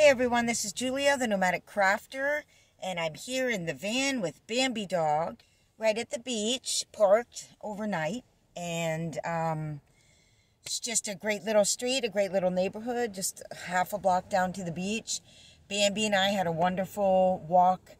Hey everyone, this is Julia, the Nomadic Crafter, and I'm here in the van with Bambi Dog, right at the beach, parked overnight, and um, it's just a great little street, a great little neighborhood, just half a block down to the beach. Bambi and I had a wonderful walk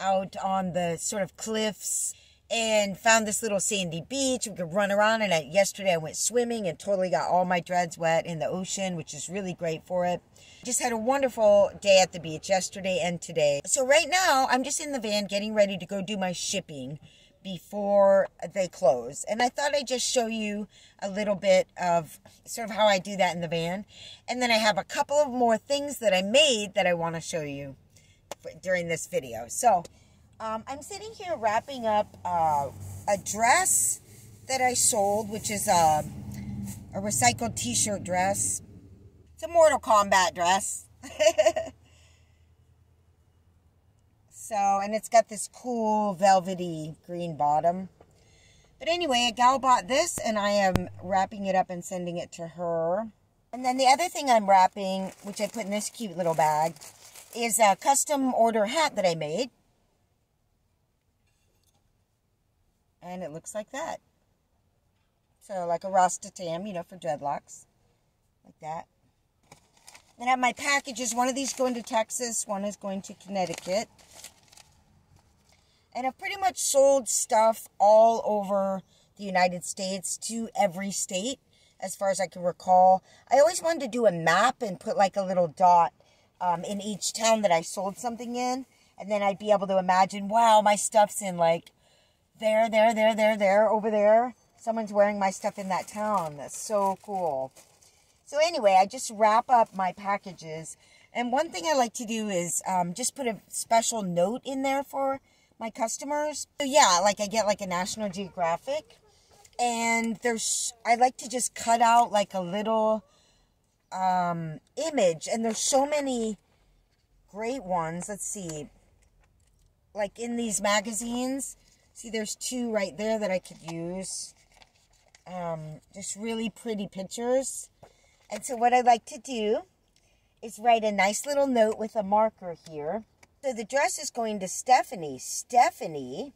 out on the sort of cliffs and found this little sandy beach. We could run around and I, yesterday I went swimming and totally got all my dreads wet in the ocean, which is really great for it. Just had a wonderful day at the beach yesterday and today. So right now I'm just in the van getting ready to go do my shipping before they close. And I thought I'd just show you a little bit of sort of how I do that in the van. And then I have a couple of more things that I made that I want to show you during this video. So um, I'm sitting here wrapping up uh, a dress that I sold, which is a, a recycled t-shirt dress. It's a Mortal Kombat dress. so, and it's got this cool velvety green bottom. But anyway, a gal bought this and I am wrapping it up and sending it to her. And then the other thing I'm wrapping, which I put in this cute little bag, is a custom order hat that I made. And it looks like that. So like a Rasta tam, you know, for dreadlocks, like that. And I have my packages. One of these going to Texas, one is going to Connecticut. And I've pretty much sold stuff all over the United States to every state, as far as I can recall. I always wanted to do a map and put like a little dot um, in each town that I sold something in. And then I'd be able to imagine, wow, my stuff's in like there, there, there, there, there, over there. Someone's wearing my stuff in that town. That's so cool. So anyway, I just wrap up my packages. And one thing I like to do is um, just put a special note in there for my customers. So yeah, like I get like a National Geographic. And there's, I like to just cut out like a little um, image. And there's so many great ones. Let's see. Like in these magazines See, there's two right there that I could use. Um, just really pretty pictures. And so what I like to do is write a nice little note with a marker here. So the dress is going to Stephanie. Stephanie,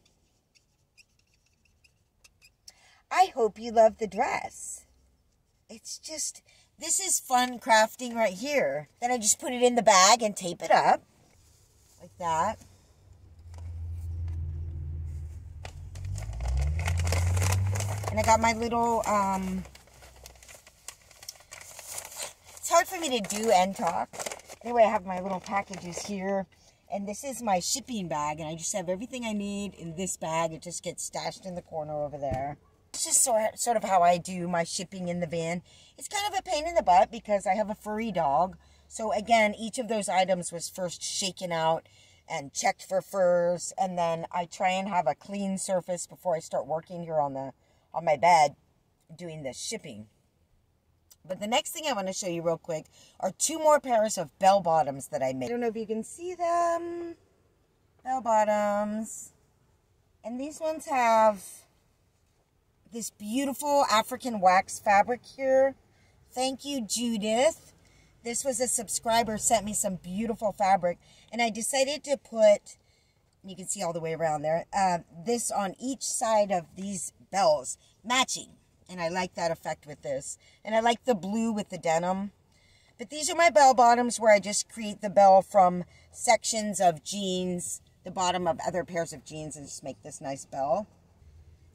I hope you love the dress. It's just, this is fun crafting right here. Then I just put it in the bag and tape it up like that. And I got my little, um, it's hard for me to do and talk. Anyway, I have my little packages here. And this is my shipping bag. And I just have everything I need in this bag. It just gets stashed in the corner over there. It's just sort, sort of how I do my shipping in the van. It's kind of a pain in the butt because I have a furry dog. So again, each of those items was first shaken out and checked for furs. And then I try and have a clean surface before I start working here on the on my bed doing the shipping. But the next thing I want to show you real quick are two more pairs of bell bottoms that I made. I don't know if you can see them. Bell bottoms. And these ones have this beautiful African wax fabric here. Thank you, Judith. This was a subscriber sent me some beautiful fabric. And I decided to put, you can see all the way around there, uh, this on each side of these bells matching. And I like that effect with this. And I like the blue with the denim. But these are my bell bottoms where I just create the bell from sections of jeans, the bottom of other pairs of jeans, and just make this nice bell.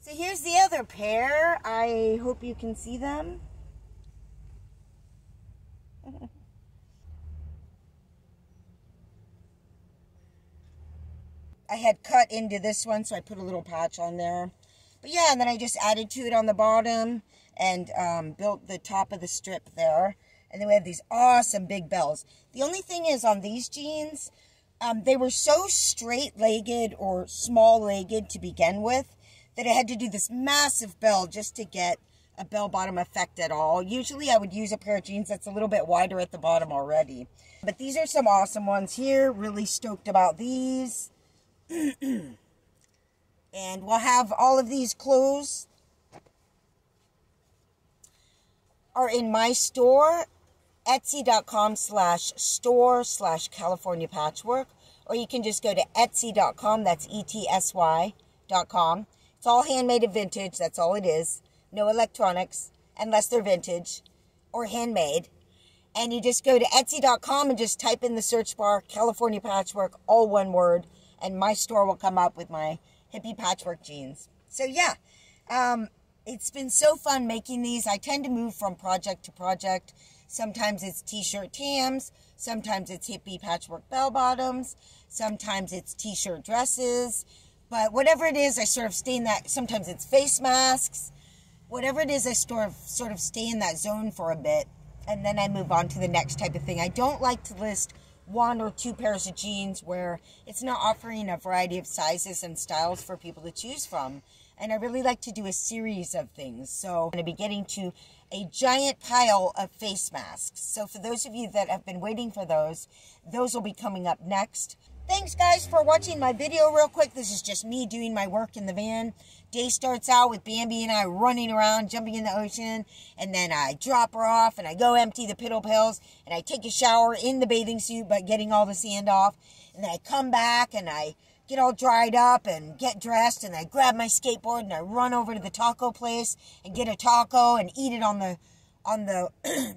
So here's the other pair. I hope you can see them. I had cut into this one, so I put a little patch on there. But yeah, and then I just added to it on the bottom and um, built the top of the strip there. And then we have these awesome big bells. The only thing is on these jeans, um, they were so straight-legged or small-legged to begin with that I had to do this massive bell just to get a bell-bottom effect at all. Usually I would use a pair of jeans that's a little bit wider at the bottom already. But these are some awesome ones here. Really stoked about these. We'll have all of these clothes are in my store etsy.com slash store slash California Patchwork, or you can just go to etsy.com, that's E-T-S-Y dot com. It's all handmade and vintage, that's all it is. No electronics, unless they're vintage or handmade. And you just go to etsy.com and just type in the search bar, California Patchwork, all one word, and my store will come up with my hippie patchwork jeans. So yeah, um, it's been so fun making these. I tend to move from project to project. Sometimes it's t-shirt tams, sometimes it's hippie patchwork bell bottoms, sometimes it's t-shirt dresses. But whatever it is, I sort of stay in that. Sometimes it's face masks. Whatever it is, I sort of sort of stay in that zone for a bit, and then I move on to the next type of thing. I don't like to list one or two pairs of jeans where it's not offering a variety of sizes and styles for people to choose from. And I really like to do a series of things. So I'm going to be getting to a giant pile of face masks. So for those of you that have been waiting for those, those will be coming up next. Thanks guys for watching my video real quick. This is just me doing my work in the van. Day starts out with Bambi and I running around, jumping in the ocean, and then I drop her off and I go empty the piddle pills and I take a shower in the bathing suit but getting all the sand off. And then I come back and I get all dried up and get dressed and I grab my skateboard and I run over to the taco place and get a taco and eat it on the on the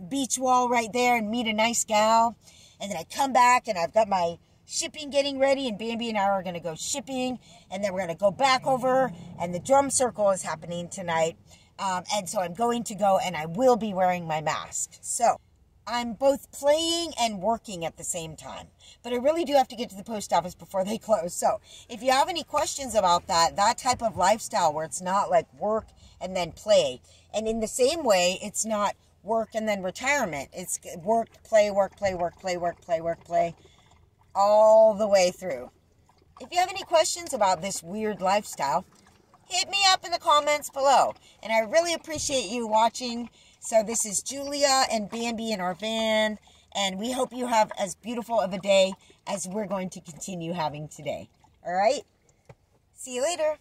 beach wall right there and meet a nice gal. And then I come back and I've got my shipping getting ready and Bambi and I are going to go shipping and then we're going to go back over and the drum circle is happening tonight. Um, and so I'm going to go and I will be wearing my mask. So I'm both playing and working at the same time. But I really do have to get to the post office before they close. So if you have any questions about that, that type of lifestyle where it's not like work and then play. And in the same way, it's not work and then retirement. It's work, play, work, play, work, play, work, play, work, play all the way through. If you have any questions about this weird lifestyle, hit me up in the comments below. And I really appreciate you watching. So this is Julia and Bambi in our van. And we hope you have as beautiful of a day as we're going to continue having today. All right? See you later.